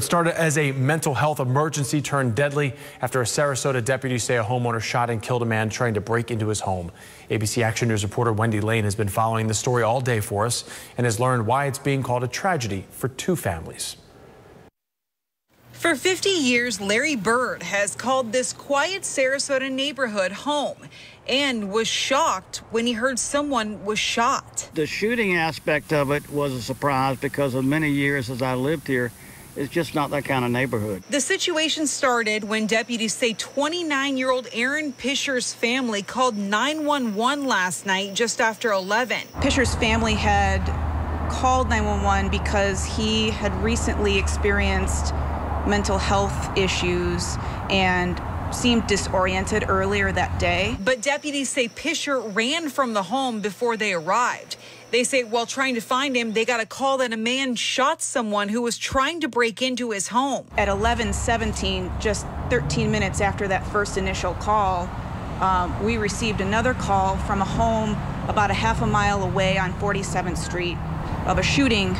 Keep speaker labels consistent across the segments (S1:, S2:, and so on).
S1: It started as a mental health emergency turned deadly after a Sarasota deputy say a homeowner shot and killed a man trying to break into his home. ABC Action News reporter Wendy Lane has been following the story all day for us and has learned why it's being called a tragedy for two families.
S2: For 50 years, Larry Bird has called this quiet Sarasota neighborhood home and was shocked when he heard someone was shot.
S3: The shooting aspect of it was a surprise because of many years as I lived here. It's just not that kind of neighborhood.
S2: The situation started when deputies say 29 year old Aaron Pisher's family called 911 last night just after 11.
S4: Pisher's family had called 911 because he had recently experienced mental health issues and seemed disoriented earlier that day.
S2: But deputies say Pisher ran from the home before they arrived. They say while trying to find him, they got a call that a man shot someone who was trying to break into his home.
S4: At 11:17, just 13 minutes after that first initial call, um, we received another call from a home about a half a mile away on 47th Street of a shooting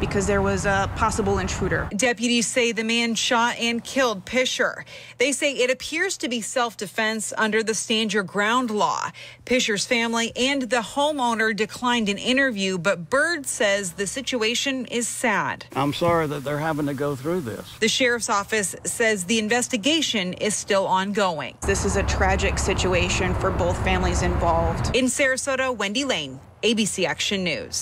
S4: because there was a possible intruder.
S2: Deputies say the man shot and killed Pisher. They say it appears to be self-defense under the stand your ground law. Pisher's family and the homeowner declined an interview, but Bird says the situation is sad.
S3: I'm sorry that they're having to go through this.
S2: The sheriff's office says the investigation is still ongoing.
S4: This is a tragic situation for both families involved.
S2: In Sarasota, Wendy Lane, ABC Action News.